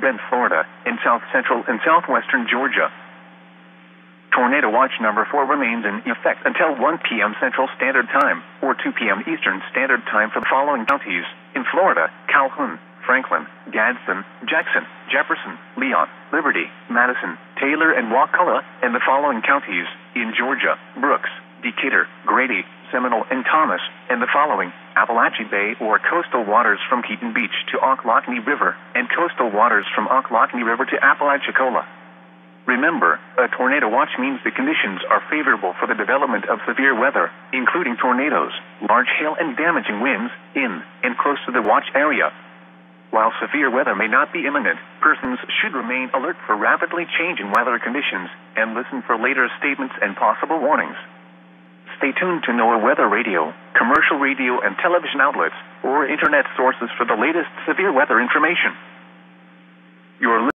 Bend, Florida, in south central and southwestern Georgia. Tornado watch number 4 remains in effect until 1 p.m. Central Standard Time or 2 p.m. Eastern Standard Time for the following counties in Florida Calhoun, Franklin, Gadsden, Jackson, Jefferson, Leon, Liberty, Madison, Taylor, and Wakulla, and the following counties in Georgia Brooks, Decatur, Grady, Seminole, and Thomas, and the following Apalachee Bay or coastal waters from Keaton Beach to Ochlockonee River, and coastal waters from Ochlockonee River to Apalachicola. Remember, a tornado watch means the conditions are favorable for the development of severe weather, including tornadoes, large hail, and damaging winds in and close to the watch area. While severe weather may not be imminent, persons should remain alert for rapidly changing weather conditions and listen for later statements and possible warnings. Stay tuned to NOAA Weather Radio, commercial radio and television outlets, or internet sources for the latest severe weather information. You're